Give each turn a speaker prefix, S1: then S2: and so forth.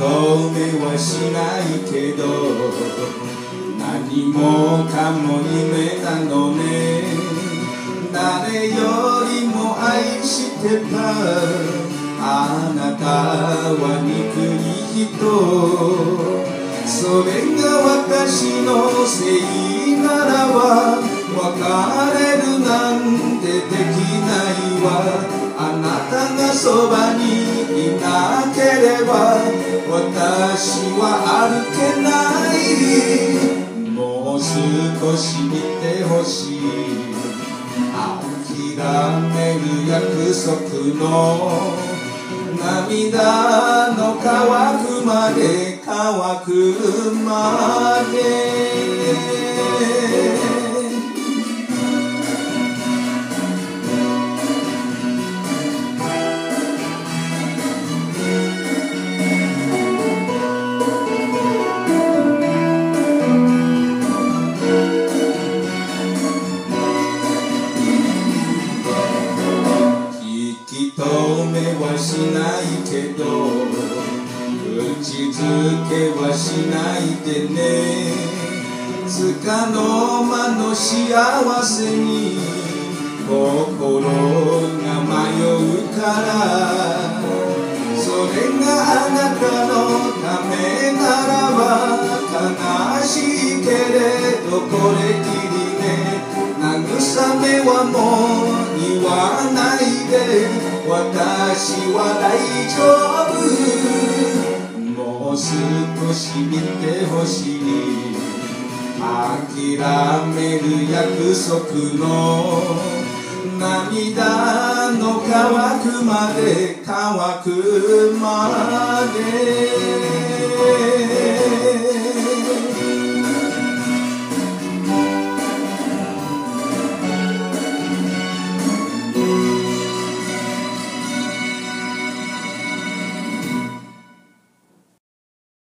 S1: 透明はしないけど何もかも夢なのね誰よりも愛してたあなたは憎い人。それが私のせいならば別れるなんてできないわ。あなたがそばにいなければ私は歩けない。もう少し見てほしい。諦める約束の涙の乾くまで乾くまで。ないけど口づけはしないでね。つかの間の幸せに心が迷うからそれがあなたのためならば悲しいけれどこれきりね慰めはもう言わないで。私は大丈夫。もう少し見てほしい。諦める約束の涙の乾くまで乾くまで。